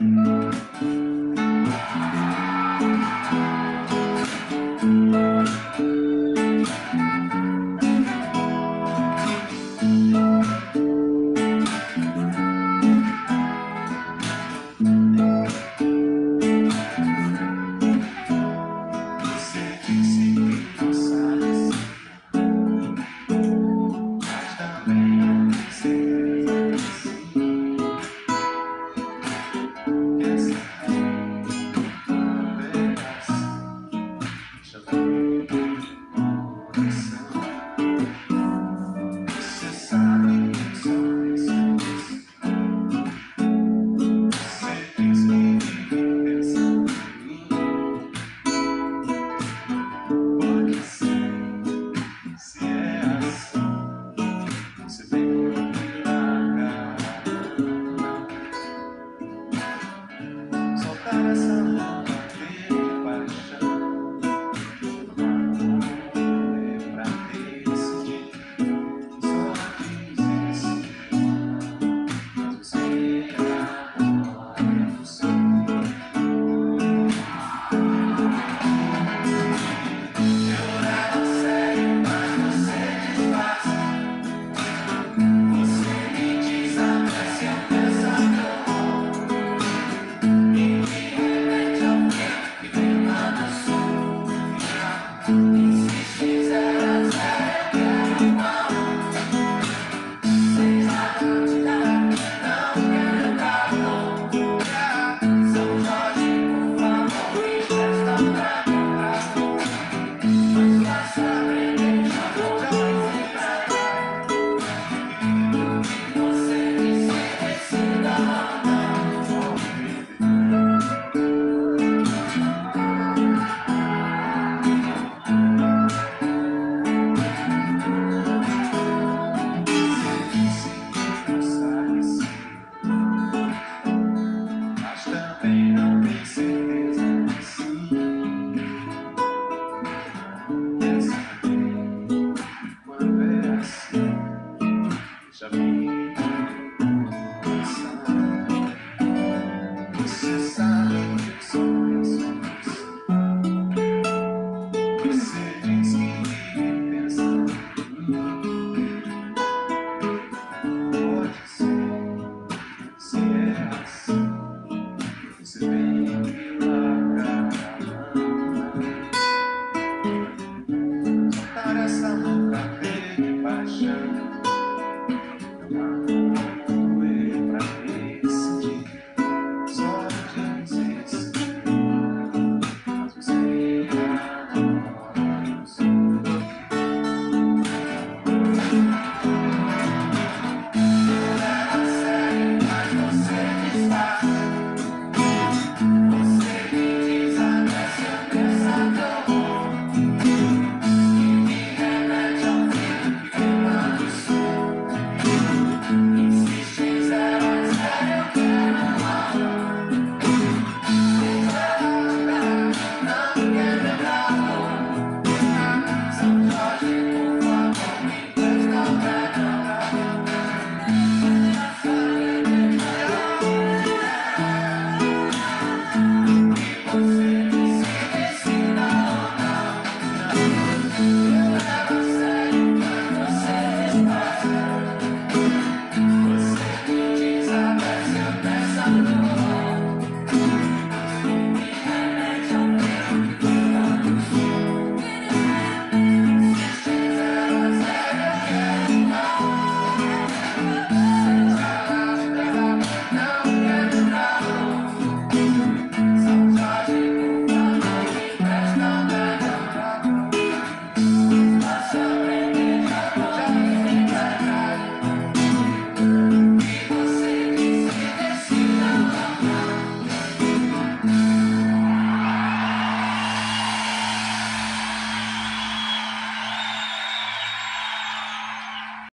Você essa mão. Jesus.